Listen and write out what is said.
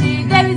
she, there